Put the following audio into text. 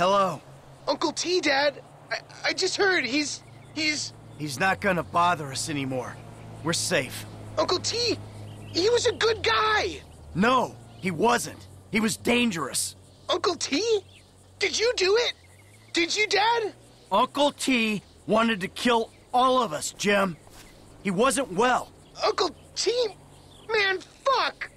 Hello? Uncle T, Dad. I, I just heard he's... he's... He's not gonna bother us anymore. We're safe. Uncle T, he was a good guy. No, he wasn't. He was dangerous. Uncle T? Did you do it? Did you, Dad? Uncle T wanted to kill all of us, Jim. He wasn't well. Uncle T? Man, fuck!